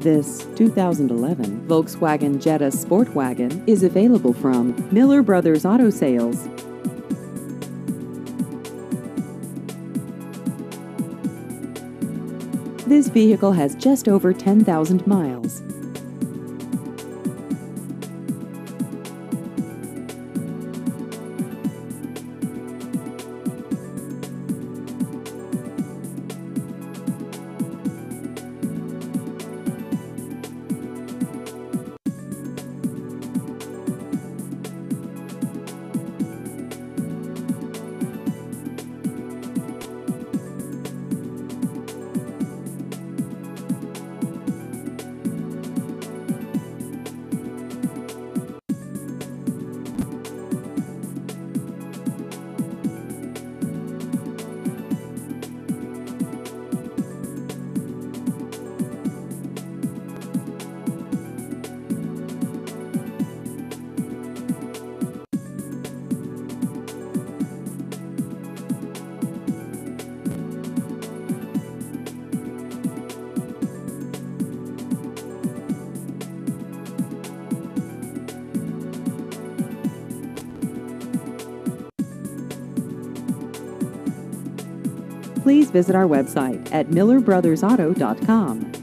This 2011 Volkswagen Jetta SportWagen is available from Miller Brothers Auto Sales. This vehicle has just over 10,000 miles. Please visit our website at millerbrothersauto.com.